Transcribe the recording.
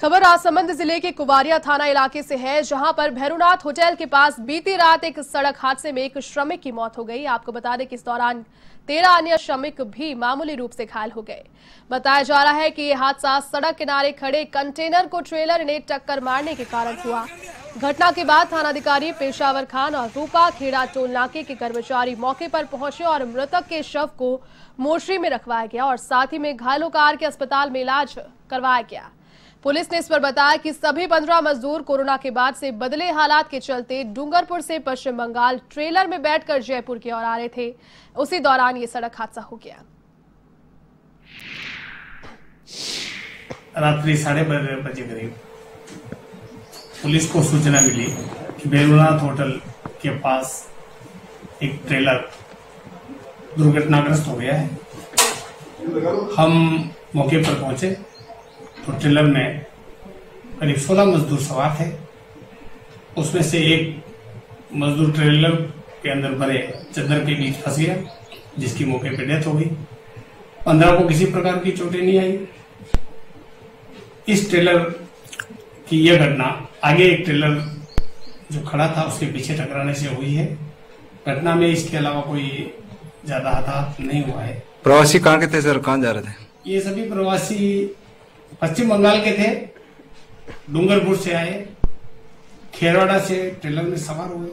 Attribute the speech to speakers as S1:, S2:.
S1: खबर राजसमंद ज़िले के कुवारिया थाना इलाके से है, जहाँ पर भैरूनाथ होटल के पास बीती रात एक सड़क हादसे में एक श्रमिक की मौत हो गई। आपको बता दें कि इस दौरान तेरह अन्य श्रमिक भी मामूली रूप से घायल हो गए। बताया जा रहा है कि यह हादसा सड़क किनारे खड़े कंटेनर को ट्रेलर ने टक्कर मारने के कारण हुआ। घटना के बाद थानाधिकारी पेशावर खान और रूपा खेड़ा टोल नाके के कर्मचारी मौके पर पहुँचे और मृतक के शव को मोर्चरी में रखवाया गया और साथ ही में घायलों का आर के अस्पताल में इलाज करवाया गया। पुलिस ने इस पर बताया कि सभी पंद्रह मजदूर कोरोना के बाद से बदले हालात के चलते डूंगरपुर से पश्चिम बंगाल ट्रेलर में बैठकर जयपुर की ओर आ रहे थे। उसी दौरान ये सड़क हादसा हो गया।
S2: रात्रि साढ़े बारह बजे करीब पुलिस को सूचना मिली कि बेलुनाथ होटल के पास एक ट्रेलर दुर्घटनाग्रस्त हो गया है। हम मौके पर पहुँचे। तो ट्रेलर में करीब 16 मजदूर सवार थे। उसमें से एक मजदूर ट्रेलर के अंदर भरे चद्दर के बीच फंस गया जिसकी मौके पर डेथ हो गई। पंद्रह को किसी प्रकार की चोटें नहीं आई। इस ट्रेलर की यह घटना आगे एक ट्रेलर जो खड़ा था उसके पीछे टकराने से हुई है। घटना में इसके अलावा कोई ज़्यादा हताहत नहीं हुआ है।
S3: प्रवासी कहाँ के थे सर कहाँ जा रहे थे?
S2: ये सभी प्रवासी पश्चिम बंगाल के थे डूंगरपुर से आए खेरवाड़ा से ट्रेलर में सवार हुए।